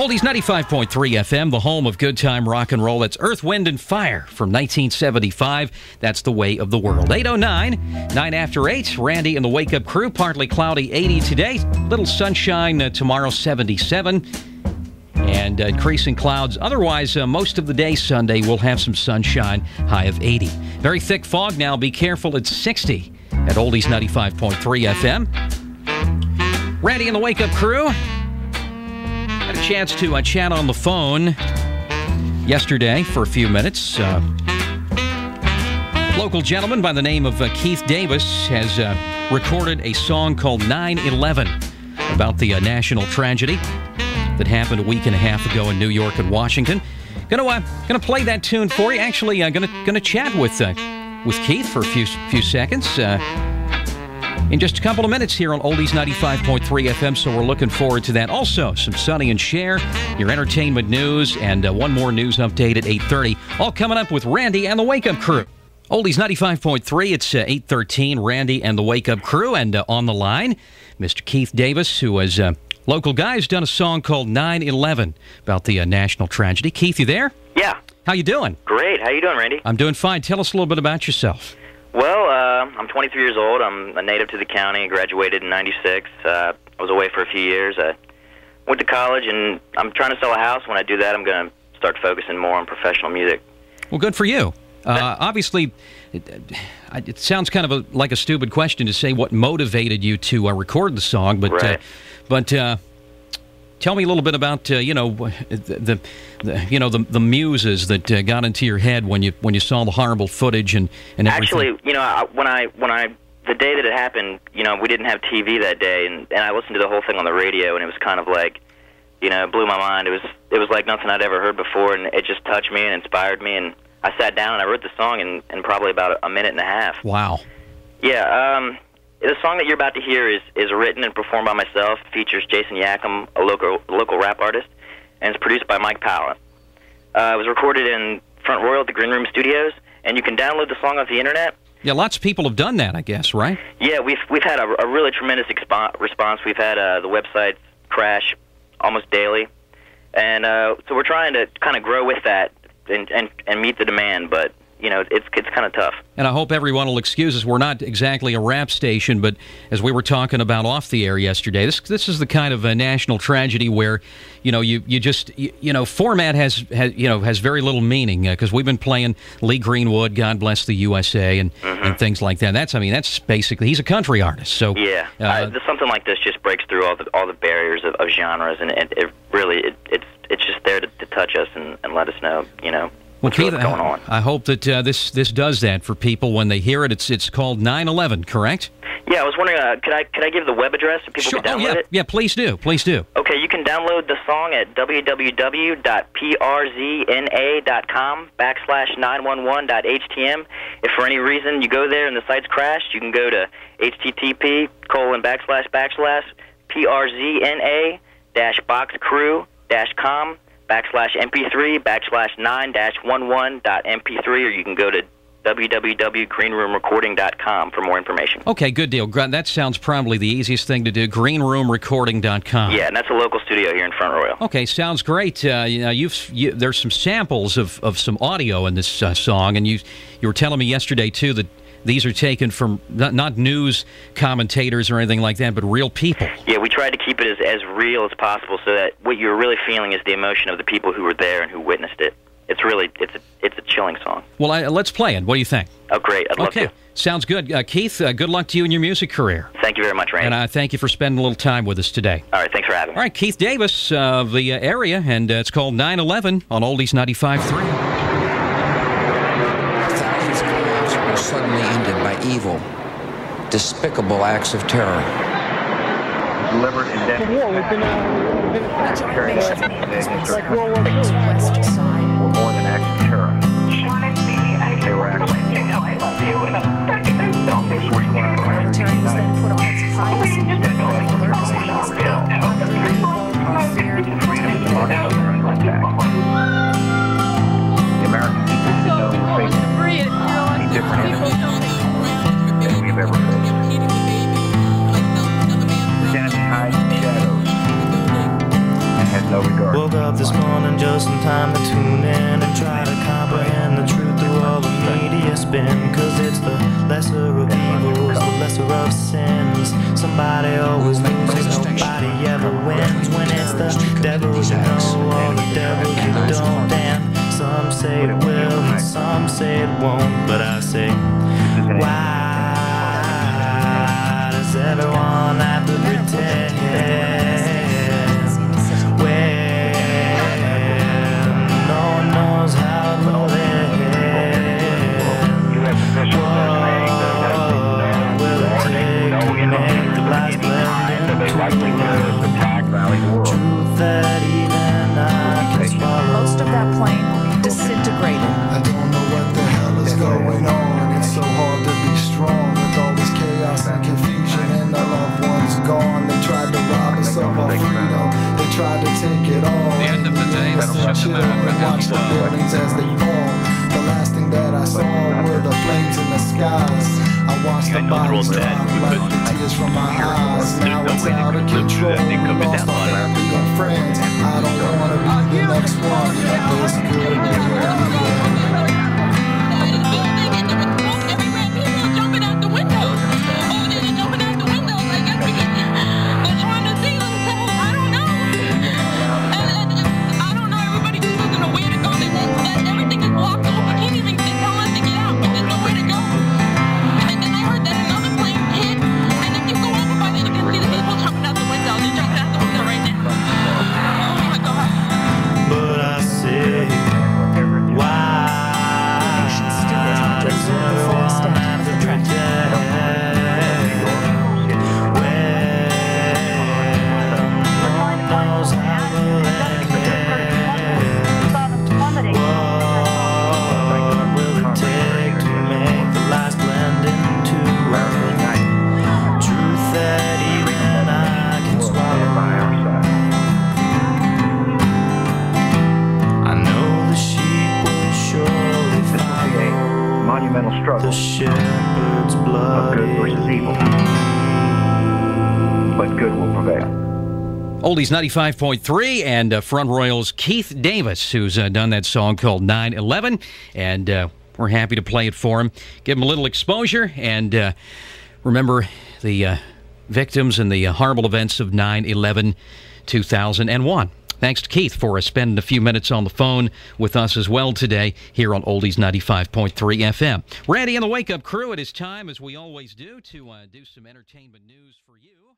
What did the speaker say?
Oldies 95.3 FM, the home of good time rock and roll. That's Earth, Wind, and Fire from 1975. That's the way of the world. 809, 9 after 8. Randy and the Wake Up Crew, partly cloudy 80 today. Little sunshine uh, tomorrow, 77. And uh, increasing clouds. Otherwise, uh, most of the day Sunday we'll have some sunshine, high of 80. Very thick fog now. Be careful. It's 60 at Oldies 95.3 FM. Randy and the Wake Up Crew. Chance to uh, chat on the phone yesterday for a few minutes. Uh, local gentleman by the name of uh, Keith Davis has uh, recorded a song called 9 11 about the uh, national tragedy that happened a week and a half ago in New York and Washington. Gonna uh, gonna play that tune for you. Actually, uh, gonna gonna chat with uh, with Keith for a few few seconds. Uh, in just a couple of minutes here on Oldies 95.3 FM, so we're looking forward to that. Also, some Sonny and Cher, your entertainment news, and uh, one more news update at 8.30. All coming up with Randy and the Wake Up Crew. Oldies 95.3, it's uh, 8.13, Randy and the Wake Up Crew, and uh, on the line, Mr. Keith Davis, who is a local guy, has done a song called 9-11 about the uh, national tragedy. Keith, you there? Yeah. How you doing? Great. How you doing, Randy? I'm doing fine. Tell us a little bit about yourself. Well, uh, I'm 23 years old. I'm a native to the county. Graduated in '96. Uh, I was away for a few years. I went to college, and I'm trying to sell a house. When I do that, I'm going to start focusing more on professional music. Well, good for you. Uh, obviously, it, it, sounds kind of a, like a stupid question to say what motivated you to uh, record the song, but right. but uh, tell me a little bit about uh, you know the, the, you know the, the muses that uh, got into your head when you when you saw the horrible footage and and everything. Actually, you know, when I when I the day that it happened, you know, we didn't have TV that day, and and I listened to the whole thing on the radio, and it was kind of like, you know, it blew my mind. It was it was like nothing I'd ever heard before, and it just touched me and inspired me, and I sat down and I wrote the song in in probably about a minute and a half. Wow. Yeah. Um, the song that you're about to hear is is written and performed by myself. Features Jason Yakum, a local local rap artist, and it's produced by Mike Powell. Uh, it was recorded in Front Royal at the Green Room Studios, and you can download the song off the internet. Yeah, lots of people have done that, I guess, right? Yeah, we've we've had a, a really tremendous expo- response. We've had uh, the website crash almost daily, and uh, so we're trying to kind of grow with that and, and and meet the demand. But you know, it's it's kind of tough. And I hope everyone will excuse us. We're not exactly a rap station, but as we were talking about off the air yesterday, this this is the kind of a national tragedy where, you know, you you just you, you know, format has, has you know has very little meaning because uh, we've been playing Lee Greenwood, God bless the USA, and mm-hmm. and things like that. That's I mean that's basically he's a country artist. So yeah, uh, something like this just breaks through all the all the barriers of, of genres, and it, it really it, it's it's just there to, to touch us and, and let us know, you know well, Keith, going on. I hope that uh, this this does that for people when they hear it. It's it's called 9/11, correct? Yeah, I was wondering, uh, could I could I give the web address so people sure. can download oh, yeah. it? Yeah, please do, please do. Okay, you can download the song at www.przna.com backslash 911.htm. If for any reason you go there and the site's crashed, you can go to http colon backslash backslash przna dash box crew dash com backslash mp3 backslash 9 dash 11 dot mp3 or you can go to www.greenroomrecording.com for more information. Okay, good deal. That sounds probably the easiest thing to do. Greenroomrecording.com. Yeah, and that's a local studio here in Front Royal. Okay, sounds great. Uh, you know, you've you, there's some samples of, of some audio in this uh, song, and you you were telling me yesterday too that these are taken from not, not news commentators or anything like that, but real people. Yeah, we tried to keep it as as real as possible, so that what you're really feeling is the emotion of the people who were there and who witnessed it it's really it's a it's a chilling song. Well, I, let's play it. What do you think? Oh, great! I'd love okay. to. Sounds good, uh, Keith. Uh, good luck to you in your music career. Thank you very much, Randy. And uh, thank you for spending a little time with us today. All right, thanks for having me. All right, Keith Davis of the uh, area, and uh, it's called 9/11 on Oldies 95.3. Thousands of lives were suddenly ended by evil, despicable acts of terror. Delivered in and like World War II. more than acts of terror. They were actually Military Woke up this morning just in time to tune in and try to comprehend the truth through all the media spin. Cause it's the lesser of evils, the lesser of sins. Somebody always loses, nobody ever wins. When it's the devil you know all the devil you don't. And some say it will and some say it won't. But I say, why does everyone have to pretend? That even I can swallow? Most of that plane disintegrated. I don't know what the hell is going on. It's so hard to be strong with all this chaos and confusion and our loved ones gone. They tried to rob us of our freedom. They tried to take it all. The end of the day, We sat shut chill them out, and watch the buildings as they fall. The last thing that I saw were the flames in the skies. I watched the bodies drop like the tears from my eyes. Now it's out of control. Lost our family and friends. I don't wanna be the next one. Monumental the shepherd's blood. of good versus evil. but good will prevail. Oldies 95.3 and uh, Front Royals Keith Davis, who's uh, done that song called 911. And uh, we're happy to play it for him. Give him a little exposure and uh, remember the uh, victims and the uh, horrible events of 9 11 2001. Thanks to Keith for uh, spending a few minutes on the phone with us as well today here on Oldies 95.3 FM. Randy and the Wake Up Crew, it is time, as we always do, to uh, do some entertainment news for you.